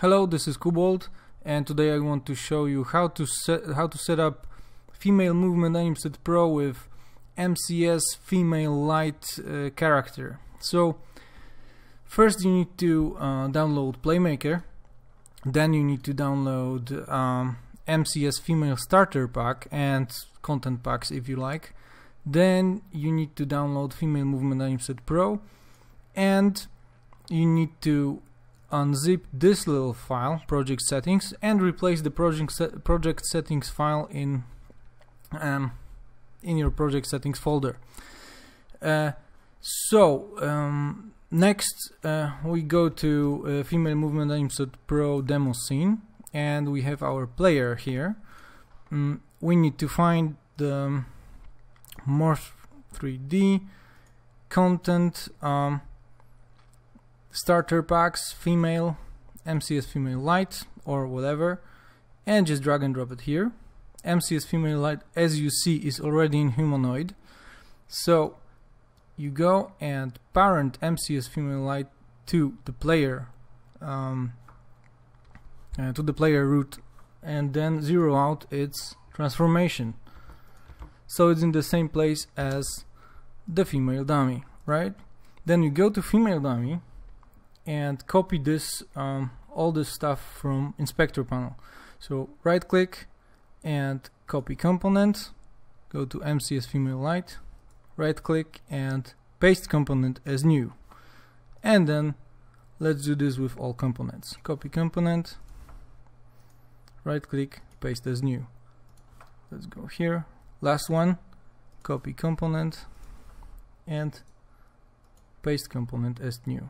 Hello, this is Kubold, and today I want to show you how to set how to set up female movement animset pro with MCS female Lite uh, character. So first you need to uh, download Playmaker, then you need to download um, MCS female starter pack and content packs if you like. Then you need to download female movement animset pro, and you need to unzip this little file, project settings, and replace the project se project settings file in um, in your project settings folder. Uh, so um, next uh, we go to uh, female movement animset pro demo scene, and we have our player here. Mm, we need to find the morph 3D content. Um, starter packs, female, MCS female Lite or whatever and just drag and drop it here. MCS female Lite as you see is already in humanoid. So you go and parent MCS female Lite to the player um, uh, to the player root and then zero out its transformation. So it's in the same place as the female dummy, right? Then you go to female dummy and copy this um, all this stuff from inspector panel. So right click and copy component go to MCS female Lite right click and paste component as new. And then let's do this with all components. Copy component right click paste as new. Let's go here. Last one copy component and paste component as new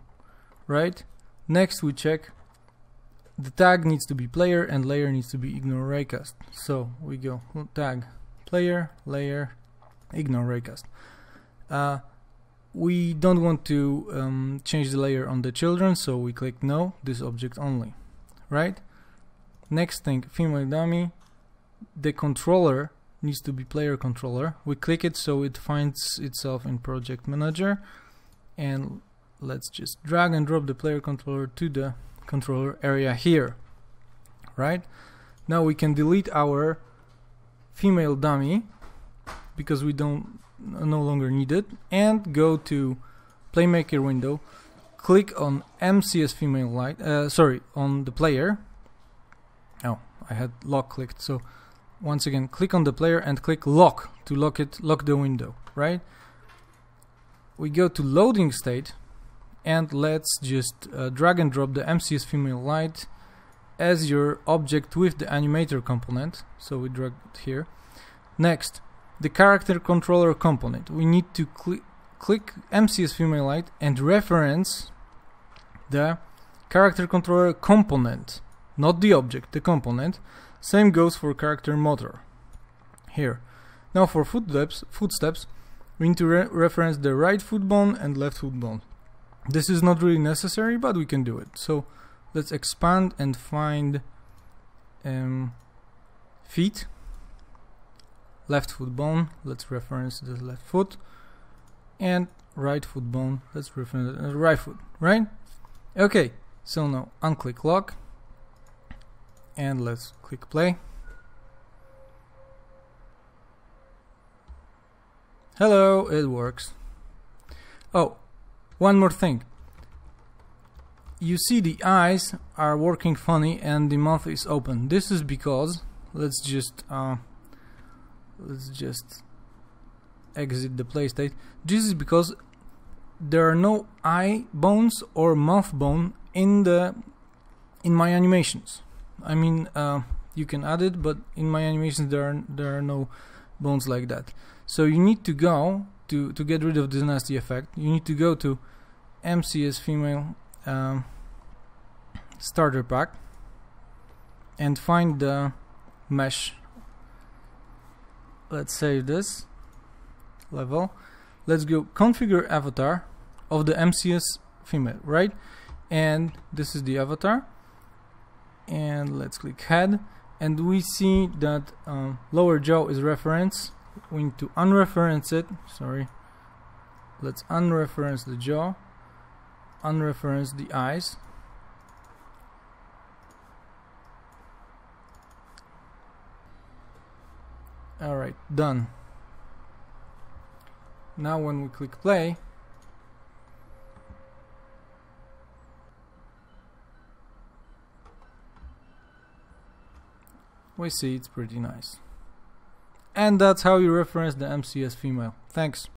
right? Next we check the tag needs to be player and layer needs to be ignore raycast. So we go tag player, layer, ignore raycast. Uh, we don't want to um, change the layer on the children, so we click no, this object only, right? Next thing, female dummy, the controller needs to be player controller. We click it so it finds itself in project manager and let's just drag and drop the player controller to the controller area here right? Now we can delete our female dummy because we don't no longer need it and go to playmaker window click on MCS female Lite uh, sorry on the player. Oh I had lock clicked so once again click on the player and click lock to lock it lock the window right? We go to loading state and let's just uh, drag and drop the MCS female Lite as your object with the animator component. So we drag it here. Next the character controller component. We need to cl click MCS female Lite and reference the character controller component not the object the component. Same goes for character motor. Here. Now for footsteps footsteps we need to re reference the right foot bone and left foot bone this is not really necessary, but we can do it. So let's expand and find um, feet, left foot bone, let's reference the left foot, and right foot bone, let's reference the right foot, right? Okay, so now unclick lock, and let's click play. Hello, it works. Oh, one more thing. You see the eyes are working funny and the mouth is open. This is because let's just uh, let's just exit the play state. This is because there are no eye bones or mouth bone in the in my animations. I mean, uh, you can add it, but in my animations there are there are no bones like that. So you need to go to to get rid of this nasty effect. You need to go to MCS female um, starter pack and find the mesh. Let's save this level. Let's go configure avatar of the MCS female right? And this is the avatar. And let's click head. And we see that um, lower jaw is reference we need to unreference it. Sorry. Let's unreference the jaw. Unreference the eyes. Alright done. Now when we click play we see it's pretty nice. And that's how you reference the MCS female. Thanks.